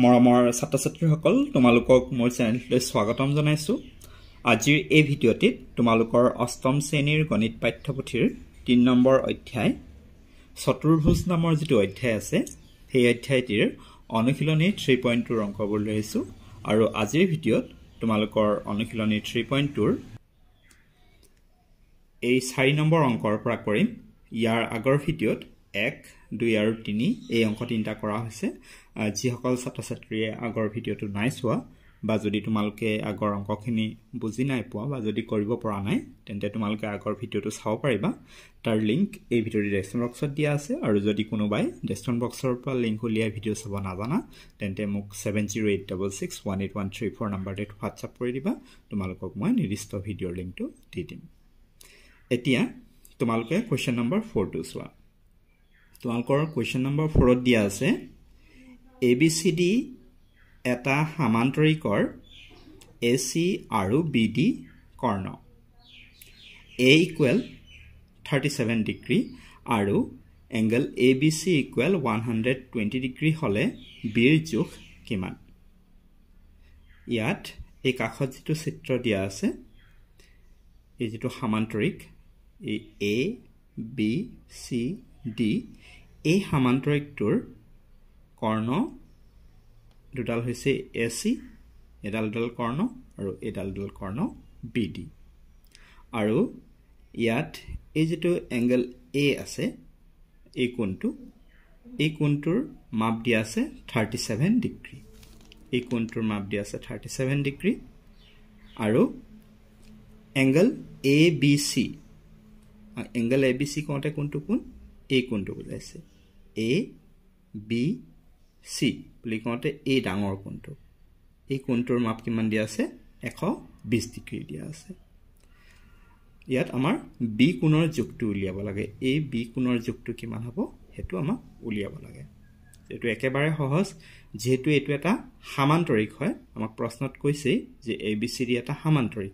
মৰমৰ ছাত্ৰ ছাত্ৰীসকল তোমালোকক মোৰ চেনেলটোলৈ স্বাগতম জনাইছোঁ। আজিৰ এই ভিডিঅ'টিত তোমালোকৰ অষ্টম শ্ৰেণীৰ গণিত পাঠ্যপুথিৰ তিনি নম্বৰ অধ্যায় চতুৰ্ভুজ নামৰ যিটো অধ্যায় আছে সেই অধ্যায়টিৰ অনুশীলনী থ্ৰী পইণ্ট টুৰ অংকবোৰ লৈ আহিছোঁ আৰু আজিৰ ভিডিঅ'ত তোমালোকৰ অনুশীলনী থ্ৰী পইণ্ট টুৰ এই চাৰি নম্বৰ অংকৰ পৰা কৰিম। ইয়াৰ আগৰ ভিডিঅ'ত এক দুই আৰু তিনি এই অংক তিনিটা কৰা হৈছে। যিসকল ছাত্ৰ ছাত্ৰীয়ে আগৰ ভিডিঅ'টো নাই চোৱা বা যদি তোমালোকে আগৰ অংকখিনি বুজি নাই পোৱা বা যদি কৰিব পৰা নাই তেন্তে তোমালোকে আগৰ ভিডিঅ'টো চাব পাৰিবা। তাৰ লিংক এই ভিডিঅ'টো ডেষ্টন বক্সত দিয়া আছে আৰু যদি কোনোবাই ডেষ্টন বক্সৰ পৰা লিংক উলিয়াই ভিডিঅ' চাব নাজানা তেন্তে মোক seven zero' eight double six one eight one three four নাম্বাৰটোত হোৱাটছআপ কৰি দিবা। তোমালোকক মই নিৰ্দিষ্ট ভিডিঅ'ৰ লিংকটো দি দিম। এতিয়া তোমালোকে কুৱেশ্যন নম্বৰ ফ'ৰটো চোৱা। তোমালোকৰ কুৱেশ্যন নম্বৰ ফ'ৰত দিয়া আছে এ বি চি ডি এটা সামান্তৰিকৰ এ চি আৰু B D Karna. A equal thirty seven degree আৰু angle A B C equal one hundred twenty degree হ'লে বিৰ জোখ কিমান? ইয়াত এই কাষত যিটো চিত্ৰ দিয়া আছে এই যিটো সামান্তৰিক এই এ বি চি ডি এই সামান্তৰিকটোৰ কৰ্ণ দুডাল হৈছে এ চি এডাল দুডাল কৰ্ণ আৰু এডাল দুডাল কৰ্ণ বি ডি। আৰু ইয়াত এই যিটো এংগল এ আছে এই কোণটো এই কোণটোৰ মাপ দিয়া আছে থাৰ্টি ছেভেন ডিগ্ৰী। এই কোণটোৰ মাপ দিয়া আছে থাৰ্টি ছেভেন ডিগ্ৰী। আৰু angle A B C angle A B C কওঁতে কোনটো কোন এই কোণটো বুজাইছে। এ বি চি বুলি কওঁতে এই ডাঙৰ কোণটো। এই কোণটোৰ মাপ কিমান দিয়া আছে? এশ বিছ ডিগ্ৰী দিয়া আছে। ইয়াত আমাৰ বি কোণৰ জোখটো উলিয়াব লাগে। এই বি কোণৰ জোখটো কিমান হ'ব? সেইটো আমাক উলিয়াব লাগে। এইটো একেবাৰে সহজ যিহেতু এইটো এটা সামান্তৰিক হয়। আমাক প্ৰশ্নত কৈছেই যে এ বি চি ডি এটা সামান্তৰিক।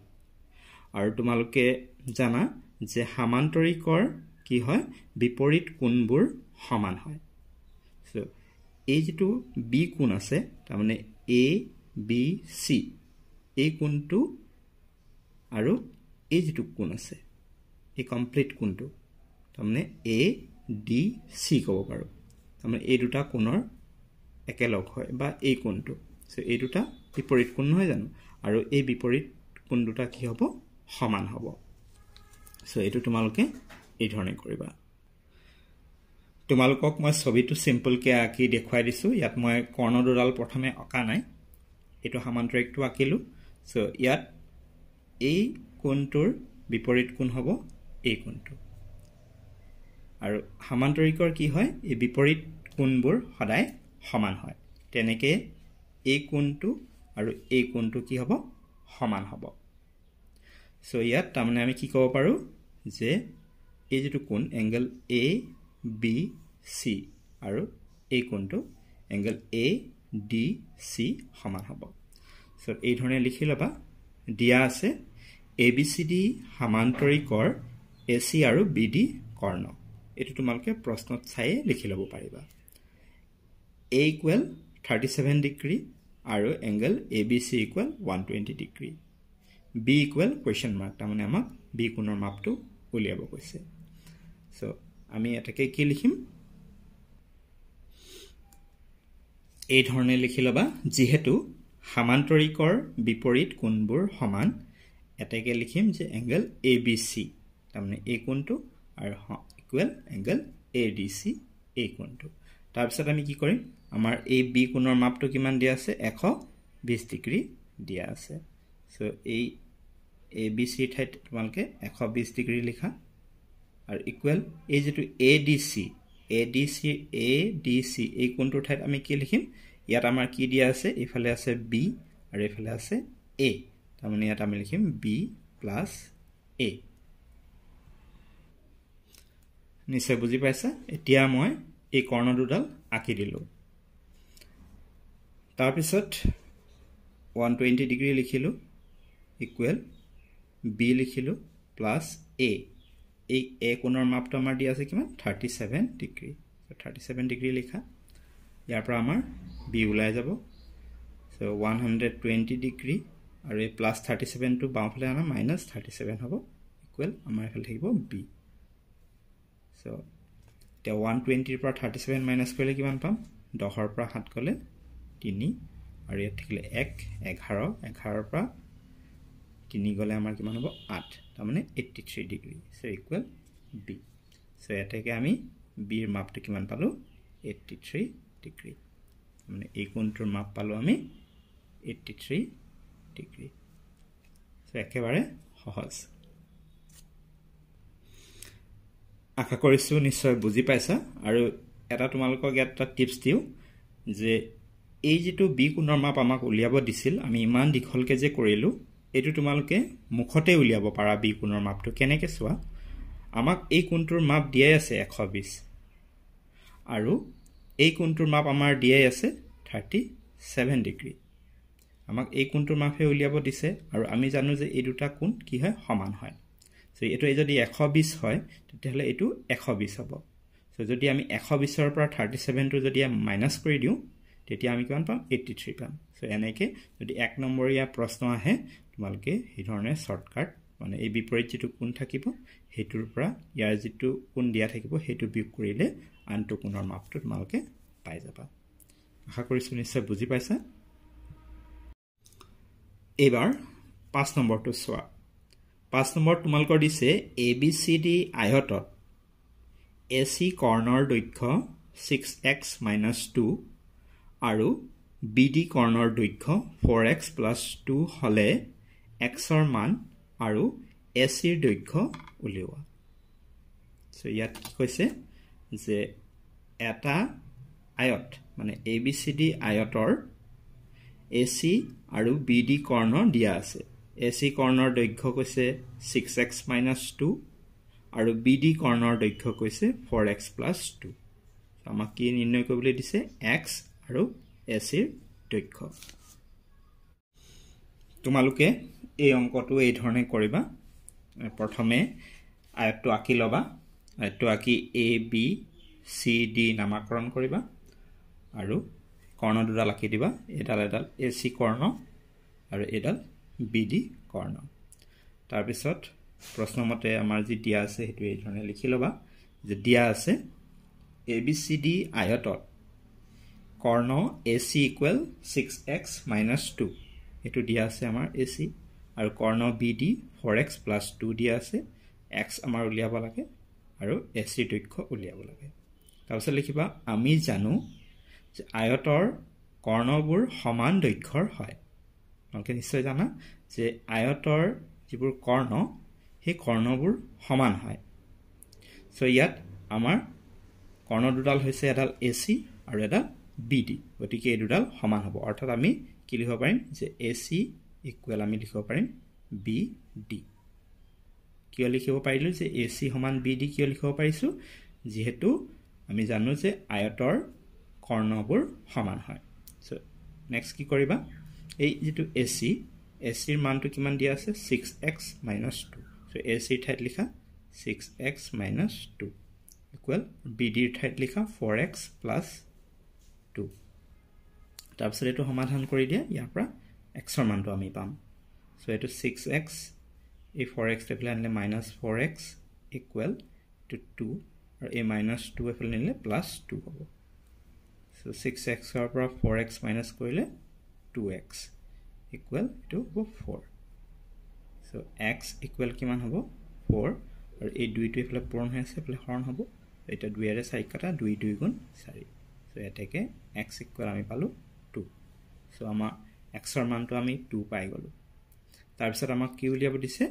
আৰু তোমালোকে জানা যে সামান্তৰিকৰ কি হয়? বিপৰীত কোণবোৰ সমান হয়। চ' এই যিটো বি কোণ আছে তাৰমানে এ বি চি এই কোণটো আৰু এই যিটো কোণ আছে এই কমপ্লিট কোণটো তাৰমানে এ ডি চি ক'ব পাৰোঁ। তাৰমানে এই দুটা কোণৰ একেলগ হয় বা এই কোণটো। চ' এই দুটা বিপৰীত কোণ নহয় জানো? আৰু এই বিপৰীত কোণ দুটা কি হ'ব? সমান হ'ব। চ' এইটো তোমালোকে এই ধৰণে কৰিবা। তোমালোকক মই ছবিটো চিম্পলকৈ আঁকি দেখুৱাই দিছোঁ। ইয়াত মই কৰ্ণ দুডাল প্ৰথমে অঁকা নাই। এইটো সামান্তৰিকটো আঁকিলোঁ। চ' ইয়াত এই কোণটোৰ বিপৰীত কোণ হ'ব এই কোণটো। আৰু সামান্তৰিকৰ কি হয়? এই বিপৰীত কোণবোৰ সদায় সমান হয়। তেনেকৈ এই কোণটো আৰু এই কোণটো কি হ'ব? সমান হ'ব। চ' ইয়াত তাৰমানে আমি কি ক'ব পাৰোঁ? যে এই যিটো কোণ এংগল এ বি চি আৰু এই কোণটো এংগল এ ডি চি সমান হ'ব। চ' এই ধৰণে লিখি ল'বা। দিয়া আছে এ বি চি ডি সামান্তৰিকৰ এ চি আৰু বি ডি কৰ্ণ। এইটো তোমালোকে প্ৰশ্নত চায়ে লিখি ল'ব পাৰিবা। A equal thirty seven degree আৰু angle A B C equal one twenty degree B equal question mark তাৰমানে আমাক বি কোণৰ মাপটো উলিয়াব কৈছে। চ' আমি এটাকে কি লিখিম? এই ধৰণে লিখি ল'বা যিহেতু সামান্তৰিকৰ বিপৰীত কোণবোৰ সমান? এটাকে লিখিম যে এংগল এ বি চি তাৰমানে এই কোণটো আৰু equal angle A D C এই কোণটো তাৰপিছত আমি কি কৰিম? আমাৰ এই বি কোণৰ মাপটো কিমান দিয়া আছে? এশ বিছ ডিগ্ৰী দিয়া আছে। চ' এই এ বি চিৰ ঠাইত তোমালোকে এশ বিছ ডিগ্ৰী লিখা। আৰু ইকুৱেল এই যিটো A D C A D C A D C এই কোণটোৰ ঠাইত আমি কি লিখিম? ইয়াত আমাৰ কি দিয়া আছে? এইফালে আছে বি আৰু এইফালে আছে এ তাৰমানে ইয়াত আমি লিখিম বি প্লাছ এ নিশ্চয় বুজি পাইছা? এতিয়া মই এই কৰ্ণ দুডাল আঁকি দিলোঁ। তাৰপিছত ওৱান টুৱেণ্টি ডিগ্ৰী লিখিলোঁ ইকুৱেল বি লিখিলোঁ প্লাছ এ এই এ কোণৰ মাপটো আমাৰ দিয়া আছে কিমান? Thirty seven degree thirty seven degree লিখা। ইয়াৰ পৰা আমাৰ বি ওলাই যাব। So' one hundred twenty degree আৰু এই প্লাছ থাৰ্টি ছেভেনটো বাওঁফালে আমাৰ মাইনাছ থাৰ্টি ছেভেন হ'ব। ইকুৱেল আমাৰ এইফালে থাকিব বি চ' এতিয়া ওৱান টুৱেণ্টিৰ পৰা থাৰ্টি ছেভেন মাইনাছ কৰিলে কিমান পাম? দহৰ পৰা সাত গ'লে তিনি। আৰু ইয়াত থাকিলে এক এঘাৰ। এঘাৰৰ পৰা তিনি গ'লে আমাৰ কিমান হ'ব? আঠ। তাৰমানে eighty three degree so' equal B so' ইয়াতে আমি বিৰ মাপটো কিমান পালোঁ? এইট্টি থ্ৰী ডিগ্ৰী মানে এই কোণটোৰ মাপ পালোঁ আমি এইট্টি থ্ৰী ডিগ্ৰী চ' একেবাৰে সহজ। আশা কৰিছোঁ নিশ্চয় বুজি পাইছা। আৰু এটা তোমালোকক ইয়াত এটা টিপছ দিওঁ যে এই যিটো বি কোণৰ মাপ আমাক উলিয়াব দিছিল আমি ইমান দীঘলকৈ যে কৰিলোঁ এইটো তোমালোকে মুখতে উলিয়াব পাৰা বি কোণৰ মাপটো। কেনেকৈ চোৱা? আমাক এই কোণটোৰ মাপ দিয়াই আছে এশ বিছ আৰু এই কোণটোৰ মাপ আমাৰ দিয়াই আছে থাৰ্টি ছেভেন ডিগ্ৰী। আমাক এই কোণটোৰ মাপহে উলিয়াব দিছে আৰু আমি জানো যে এই দুটা কোণ কি হয়? সমান হয়। চ' এইটো যদি এশ বিছ হয় তেতিয়াহ'লে এইটো এশ বিছ হ'ব। চ' যদি আমি এশ বিছৰ পৰা থাৰ্টি ছেভেনটো যদি মাইনাছ কৰি দিওঁ তেতিয়া আমি কিমান পাম? এইট্টি থ্ৰী পাম। চ' এনেকৈ যদি এক নম্বৰীয়া প্ৰশ্ন আহে তোমালোকে সেইধৰণে শ্বৰ্টকাট মানে এই বিপৰীত যিটো কোণ থাকিব সেইটোৰ পৰা ইয়াৰ যিটো কোণ দিয়া থাকিব সেইটো বিয়োগ কৰিলে আনটো কোণৰ মাপটো তোমালোকে পাই যাবা। আশা কৰিছোঁ নিশ্চয় বুজি পাইছা। এইবাৰ পাঁচ নম্বৰটো চোৱা। পাঁচ নম্বৰ তোমালোকৰ দিছে এ বি চি ডি আয়তত এ চি কৰ্ণৰ দৈৰ্ঘ্য ছিক্স এক্স মাইনাছ টু আৰু বি ডি কৰ্ণৰ দৈৰ্ঘ্য ফ'ৰ এক্স প্লাছ টু হ'লে এক্সৰ মান আৰু এ চিৰ দৈৰ্ঘ্য উলিওৱা। চ' ইয়াত কি কৈছে যে এটা আয়ত মানে এ বি চি ডি আয়তৰ এ চি আৰু বি ডি কৰ্ণ দিয়া আছে। এ চি কৰ্ণৰ দৈৰ্ঘ্য কৈছে ছিক্স এক্স মাইনাছ টু আৰু বি ডি কৰ্ণৰ দৈৰ্ঘ্য কৈছে ফ'ৰ এক্স প্লাছ টু আমাক কি নিৰ্ণয় কৰিবলৈ দিছে? এক্স আৰু এ চিৰ দৈৰ্ঘ্য। তোমালোকে এই অংকটো এই ধৰণে কৰিবা। প্ৰথমে আয়তটো আঁকি ল'বা। আয়তটো আঁকি এ বি চি ডি নামাকৰণ কৰিবা। আৰু কৰ্ণ দুডাল আঁকি দিবা। এডাল এডাল এ চি কৰ্ণ আৰু এডাল বি ডি কৰ্ণ। তাৰপিছত প্ৰশ্নমতে আমাৰ যি দিয়া আছে সেইটো এই ধৰণে লিখি ল'বা। যে দিয়া আছে এ বি চি ডি আয়তত কৰ্ণ A C equal six x minus two এইটো দিয়া আছে আমাৰ এ চি। আৰু কৰ্ণ B D four x plus two দিয়া আছে। এক্স আমাৰ উলিয়াব লাগে। আৰু এ চিৰ দৈৰ্ঘ্য উলিয়াব লাগে। তাৰপিছত লিখিবা আমি জানো যে আয়তৰ কৰ্ণবোৰ সমান দৈৰ্ঘ্যৰ হয়। তোমালোকে নিশ্চয় জানা যে আয়তৰ যিবোৰ কৰ্ণ সেই কৰ্ণবোৰ সমান হয়। চ' ইয়াত আমাৰ কৰ্ণ দুডাল হৈছে এডাল এ চি আৰু এডাল বি ডি গতিকে এই দুডাল সমান হ'ব। অৰ্থাৎ আমি কি লিখিব পাৰিম? যে এ চি ইকুৱেল আমি লিখিব পাৰিম বি ডি কিয় লিখিব পাৰিলোঁ? যে এ চি সমান বি ডি কিয় লিখিব পাৰিছোঁ? যিহেতু আমি জানো যে আয়তৰ কৰ্ণবোৰ সমান হয়। চ' নেক্সট কি কৰিবা? এই যিটো এ চি এ চিৰ মানটো কিমান দিয়া আছে? Six x minus two so' A চিৰ ঠাইত লিখা six x minus two equal B ডিৰ ঠাইত লিখা ফ'ৰ এক্স প্লাছ তাৰপিছত এইটো সমাধান কৰি দিয়া ইয়াৰ পৰা এক্সৰ মানটো আমি পাম। চ' এইটো ছিক্স এক্স এই ফ'ৰ এক্স এইফালে আনিলে minus four x equal two two আৰু এই মাইনাছ টু এইফালে নিলে প্লাছ টু হ'ব। চ' ছিক্স এক্সৰ পৰা ফ'ৰ এক্স মাইনাছ কৰিলে টু এক্স ইকুৱেল এইটো হ'ব ফ'ৰ চ' এক্স ইকুৱেল কিমান হ'ব? ফ'ৰ আৰু এই দুইটো এইফালে পূৰণ হৈ আছে এইফালে হৰণ হ'ব। এতিয়া দুইৰে চাৰি কটা দুই দুই গুণ চাৰি। চ' এতেকে এক্স ইকুৱেল আমি পালোঁ। চ' আমাৰ এক্সৰ মানটো আমি টু পাই গ'লোঁ। তাৰপিছত আমাক কি উলিয়াব দিছে?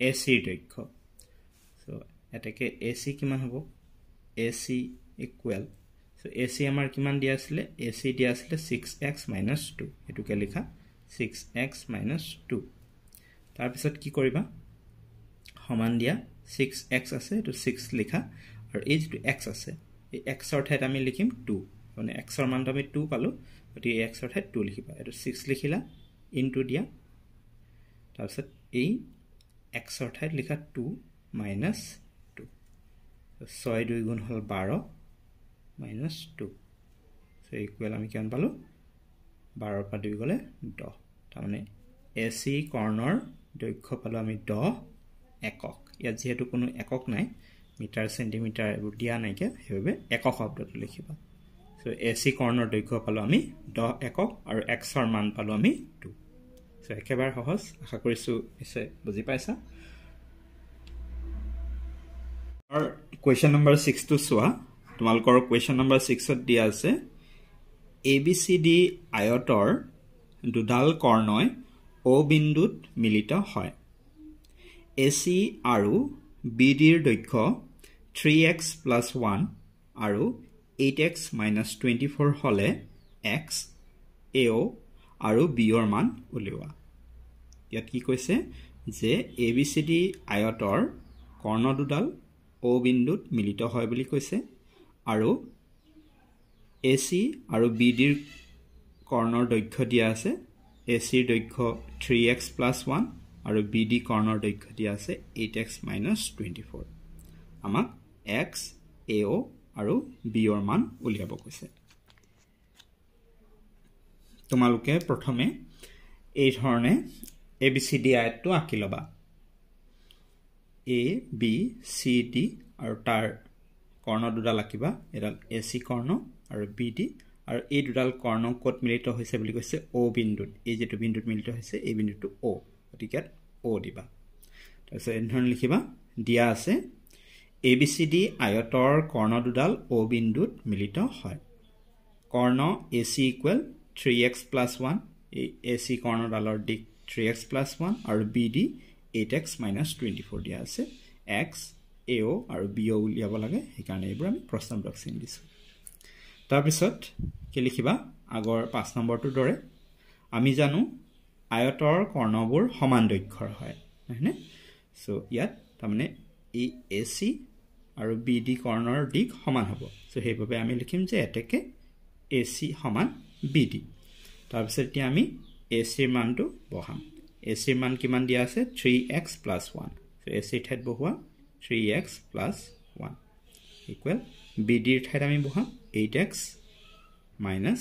এ চিৰ দৈৰ্ঘ্য। চ' এতেকে এ চি কিমান হ'ব? A C equal so' A C আমাৰ কিমান দিয়া আছিলে? এ চি দিয়া আছিলে ছিক্স এক্স মাইনাছ টু সেইটোকে লিখা ছিক্স এক্স মাইনাছ টু তাৰপিছত কি কৰিবা? সমান দিয়া ছিক্স এক্স আছে এইটো ছিক্স লিখা। আৰু এই যিটো এক্স আছে এই এক্সৰ ঠাইত আমি লিখিম টু মানে এক্সৰ মানটো আমি টু পালোঁ। গতিকে এক্সৰ ঠাইত টু লিখিবা। এইটো ছিক্স লিখিলা ইনটু দিয়া। তাৰপিছত এই এক্সৰ ঠাইত লিখা টু মাইনাছ টু। ছয় দুই গুণ হ'ল বাৰ মাইনাছ টু। চ' ইকুৱেল আমি কিমান পালোঁ? বাৰৰ পৰা দুই গ'লে দহ। তাৰমানে এ চি কৰ্ণৰ দৈৰ্ঘ্য পালোঁ আমি দহ একক। ইয়াত যিহেতু কোনো একক নাই মিটাৰ চেণ্টিমিটাৰ এইবোৰ দিয়া নাইকিয়া সেইবাবে একক শব্দটো লিখিবা। চ' এ চি কৰ্ণৰ দৈৰ্ঘ্য পালোঁ আমি দহ একক আৰু এক্সৰ মান পালোঁ আমি টু। চ' একেবাৰে সহজ আশা কৰিছোঁ নিশ্চয় বুজি পাইছা। কুৱেশ্যন নম্বৰ ছিক্সটো চোৱা। তোমালোকৰ কুৱেশ্যন নম্বৰ ছিক্সত দিয়া আছে এ বি চি ডি আয়তৰ দুডাল কৰ্ণই অ' বিন্দুত মিলিত হয়। এ চি আৰু বি ডিৰ দৈৰ্ঘ্য থ্ৰী এক্স প্লাছ ওৱান আৰু eight x minus twenty four হ'লে এক্স এ অ' আৰু বিৰ মান উলিওৱা। ইয়াত কি কৈছে যে এ বি চি ডি আয়তৰ কৰ্ণ দুডাল অ' বিন্দুত মিলিত হয় বুলি কৈছে আৰু এ চি আৰু বি ডিৰ কৰ্ণৰ দৈৰ্ঘ্য দিয়া আছে। এ চিৰ দৈৰ্ঘ্য থ্ৰী এক্স প্লাছ ওৱান আৰু বি ডি কৰ্ণৰ দৈৰ্ঘ্য দিয়া আছে eight x minus twenty four আমাক এক্স এ অ' আৰু বিৰ মান উলিয়াব কৈছে। তোমালোকে প্ৰথমে এই ধৰণে এ বি চি ডি আয়তটো আঁকি ল'বা। এ বি চি ডি আৰু তাৰ কৰ্ণ দুডাল আঁকিবা। এডাল এ চি কৰ্ণ আৰু বি ডি আৰু এই দুডাল কৰ্ণ ক'ত মিলিত হৈছে বুলি কৈছে অ' বিন্দুত। এই যিটো বিন্দুত মিলিত হৈছে এই বিন্দুটো অ' গতিকে অ' দিবা। তাৰপিছত এনেধৰণে লিখিবা। দিয়া আছে। এ বি চি ডি আয়তৰ কৰ্ণ দুডাল অ' বিন্দুত মিলিত হয়। কৰ্ণ A C equal three x plus one A C কৰ্ণডালৰ দিশ থ্ৰী এক্স প্লাছ ওৱান আৰু B D eight x minus twenty four দিয়া আছে। এক্স এ অ' আৰু বি অ' উলিয়াব লাগে সেইকাৰণে এইবোৰ আমি প্ৰশ্নবিলাক চিনি দিছোঁ। তাৰপিছত কি লিখিবা? আগৰ পাঁচ নম্বৰটোৰ দৰে আমি জানো আয়তৰ কৰ্ণবোৰ সমান দৈৰ্ঘ্যৰ হয় নহয়নে চ' ইয়াত তাৰমানে এই এ চি আৰু বি ডি কৰ্ণৰ দিশ সমান হ'ব। চ' সেইবাবে আমি লিখিম যে এতেকে এ চি সমান বি ডি তাৰপিছত এতিয়া আমি এ চিৰ মানটো বহাম এ চিৰ মান কিমান দিয়া আছে? Three x plus one so' A চিৰ ঠাইত বহোৱা three x plus one equal B ডিৰ ঠাইত আমি বহাম eight x minus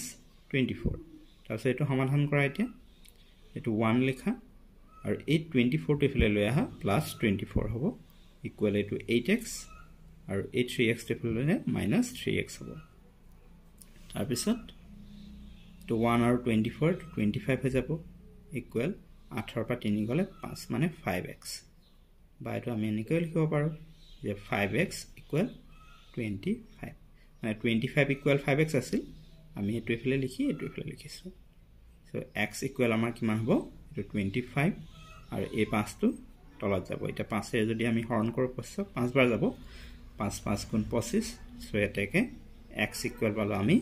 twenty four তাৰপিছত এইটো সমাধান কৰা এতিয়া। এইটো ওৱান লিখা আৰু এই টুৱেণ্টি ফ'ৰটো এইফালে লৈ আহা প্লাছ টুৱেণ্টি ফ'ৰ হ'ব। ইকুৱেল এইটো এইট এক্স আৰু এই থ্ৰী এক্সটো এইফালে লৈ মাইনাছ থ্ৰী এক্স হ'ব। তাৰপিছত এইটো ওৱান আৰু টুৱেণ্টি ফ'ৰ টুৱেণ্টি ফাইভ হৈ যাব। ইকুৱেল আঠৰ পৰা তিনি গ'লে পাঁচ মানে ফাইভ এক্স বা এইটো আমি এনেকৈও লিখিব পাৰোঁ যে five x equal twenty five মানে twenty five equal five x আছিল আমি এইটো এইফালে লিখি এইটো এইফালে লিখিছোঁ। চ' এক্স ইকুৱেল আমাৰ কিমান হ'ব? এইটো টুৱেণ্টি ফাইভ আৰু এই পাঁচটো তলত যাব। এতিয়া পাঁচেৰে যদি আমি হৰণ কৰোঁ পঁচিছ পাঁচবাৰ যাব। পাঁচ পাঁচ গুণ পঁচিছ চ' এতেকে এক্স ইকুৱেল পালোঁ আমি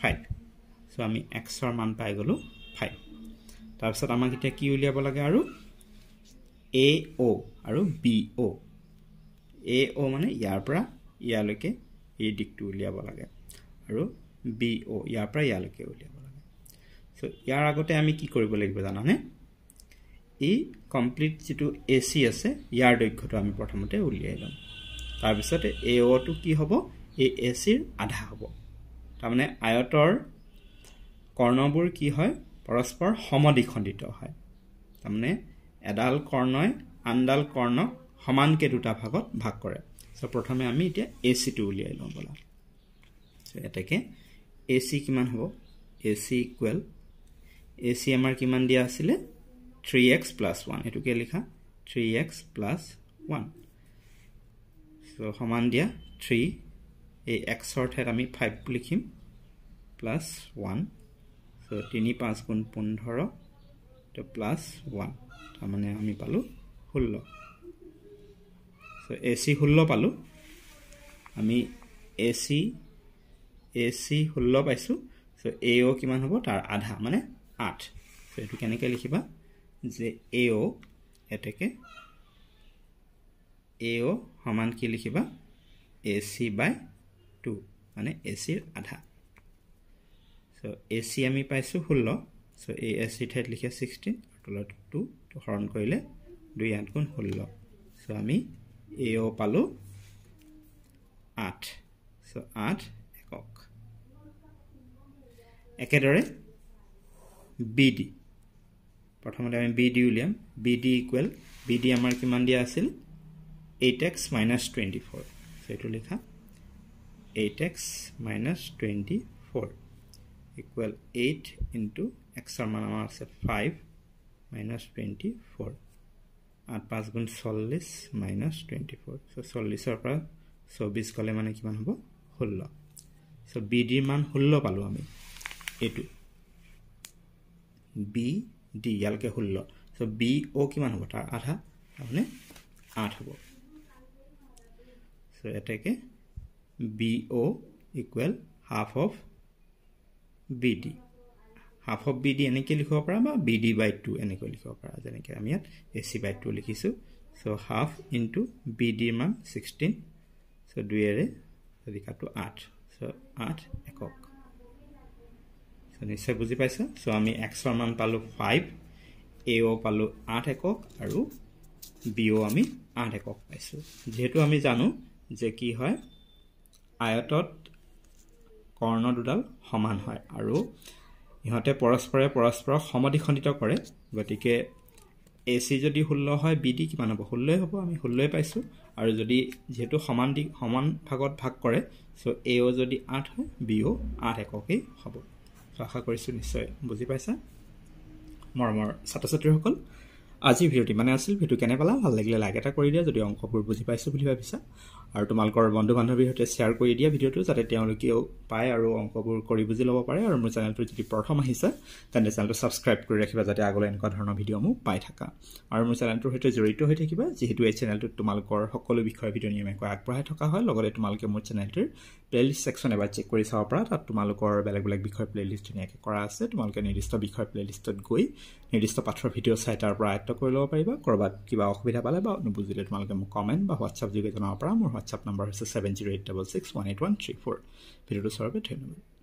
ফাইভ চ' আমি এক্সৰ মান পাই গ'লোঁ ফাইভ তাৰপিছত আমাক এতিয়া কি উলিয়াব লাগে আৰু? এ অ' আৰু বি অ' এ অ' মানে ইয়াৰ পৰা ইয়ালৈকে এই দিশটো উলিয়াব লাগে আৰু বি অ' ইয়াৰ পৰা ইয়ালৈকে উলিয়াব লাগে। চ' ইয়াৰ আগতে আমি কি কৰিব লাগিব জানানে? এই কমপ্লিট যিটো এ চি আছে ইয়াৰ দৈৰ্ঘ্যটো আমি প্ৰথমতে উলিয়াই ল'ম। তাৰপিছতে এ অ'টো কি হ'ব? এই এ চিৰ আধা হ'ব। তাৰমানে আয়তৰ কৰ্ণবোৰ কি হয়? পৰস্পৰ সমদিখণ্ডিত হয়। তাৰমানে এডাল কৰ্ণই আনডাল কৰ্ণক সমানকৈ দুটা ভাগত ভাগ কৰে। চ' প্ৰথমে আমি এতিয়া এ চিটো উলিয়াই লওঁ ব'লা। চ' এতেকে এ চি কিমান হ'ব? A C equal A C আমাৰ কিমান দিয়া আছিলে? থ্ৰী এক্স প্লাছ ওৱান এইটোকে লিখা। থ্ৰী এক্স প্লাছ ওৱান সমান দিয়া। থ্ৰী এই এক্সৰ ঠাইত আমি ফাইভ লিখিম প্লাছ ওৱান চ' তিনি পাঁচ গুণ পোন্ধৰ তো প্লাছ ওৱান তাৰমানে আমি পালোঁ ষোল্ল। চ' এ চি ষোল্ল পালোঁ। আমি এ চি এ চি ষোল্ল পাইছোঁ। চ' এ অ' কিমান হ'ব? তাৰ আধা মানে আঠ। চ' এইটো কেনেকৈ লিখিবা? যে এ অ' এতেকে এ অ' সমান কি লিখিবা? এ চি বাই টু মানে এ চিৰ আধা। চ' এ চি আমি পাইছোঁ ষোল্ল চ' এই এ চিৰ ঠাইত লিখে ছিক্সটিন তলত টু হৰণ কৰিলে দুই আঠ গুণ ষোল্ল। চ' আমি এ অ' পালোঁ আঠ। চ' আঠ একক। একেদৰে বি ডি প্ৰথমতে আমি বি ডি উলিয়াম। B D equal B D আমাৰ কিমান দিয়া আছিল? Eight x minus twenty four সেইটো লিখা eight x minus twenty four equal eight into এক্সৰ মান আমাৰ আছে ফাইভ মাইনাছ টুৱেণ্টি ফ'ৰ আঠ পাঁচ গুণ চল্লিছ মাইনাছ টুৱেণ্টি ফ'ৰ চ' চল্লিছৰ পৰা চৌবিছ গ'লে মানে কিমান হ'ব? ষোল্ল। চ' বি ডিৰ মান ষোল্ল পালোঁ আমি। এইটো। বি ডি ইয়ালৈকে ষোল্ল। চ' বি অ' কিমান হ'ব? তাৰ আধা তাৰমানে আঠ হ'ব। চ' এতেকে B O' equal half of B D half of B D এনেকৈ লিখিব পাৰা বা বি ডি বাই টু এনেকৈ লিখিব পাৰা যেনেকৈ আমি ইয়াত এ চি বাই টু লিখিছোঁ। চ' হাফ ইনটু বি ডিৰ মান ছিক্সটিন চ' দুয়েৰে লিখাটো আঠ চ' আঠ একক। চ' নিশ্চয় বুজি পাইছা? চ' আমি এক্সৰ মান পালোঁ ফাইভ এ অ' পালোঁ আঠ একক আৰু বি অ' আমি আঠ একক পাইছোঁ। যিহেতু আমি জানো যে কি হয়? আয়তত কৰ্ণ দুডাল সমান হয় আৰু ইহঁতে পৰস্পৰে পৰস্পৰক সমদ্বিখণ্ডিত কৰে। গতিকে এ চি যদি ষোল্ল হয় বি ডি কিমান হ'ব? ষোল্লই হ'ব আমি ষোল্লই পাইছোঁ। আৰু যদি যিহেতু সমান দি সমান ভাগত ভাগ কৰে চ' এ অ' যদি আঠ হয় বি অ' আঠ এককেই হ'ব। চ' আশা কৰিছোঁ নিশ্চয় বুজি পাইছা। মৰমৰ ছাত্ৰ ছাত্ৰীসকল আজি ভিডিঅ'টি মানে আছিল। ভিডিঅ' কেনে পালা? ভাল লাগিলে লাইক এটা কৰি দিয়া। যদি অংকবোৰ বুজি পাইছোঁ বুলি ভাবিছা আৰু তোমালোকৰ বন্ধু বান্ধৱীৰ সৈতে শ্বেয়াৰ কৰি দিয়া ভিডিঅ'টো যাতে তেওঁলোকেও পায় আৰু অংকবোৰ কৰি বুজি ল'ব পাৰে আৰু মোৰ চেনেলটো যদি প্ৰথম আহিছে তেন্তে চেনেলটো ছাবস্ক্ৰাইব কৰি ৰাখিবা যাতে আগলৈ এনেকুৱা ধৰণৰ ভিডিঅ'সমূহ পাই থাকা। আৰু মোৰ চেনেলটোৰ সৈতে জড়িত হৈ থাকিবা যিহেতু এই চেনেলটোত তোমালোকৰ সকলো বিষয়ৰ ভিডিঅ' নিয়মীয়াকৈ আগবঢ়াই থকা হয় লগতে তোমালোকে মোৰ চেনেলটোৰ প্লে'লিষ্ট ছেকশ্যন এবাৰ চেক কৰি চাব পাৰা। তাত তোমালোকৰ বেলেগ বেলেগ বিষয়ৰ প্লে'লিষ্ট ধুনীয়াকৈ কৰা আছে। তোমালোকে নিৰ্দিষ্ট বিষয়ৰ প্লে'লিষ্টত গৈ নিৰ্দিষ্ট পাঠৰ ভিডিঅ' চাই তাৰ পৰা আয়ত্ব কৰি ল'ব পাৰিবা। ক'ৰবাত কিবা অসুবিধা পালে বা নুবুজিলে তোমালোকে মোক কমেণ্ট বা হোৱাটছআপ যোগে জনাব পাৰা। মোৰ নম্বৰ হৈছে seven zero' eight double six one eight one three four ভিডিঅ'টো চোৱাৰ বাবে ধন্যবাদ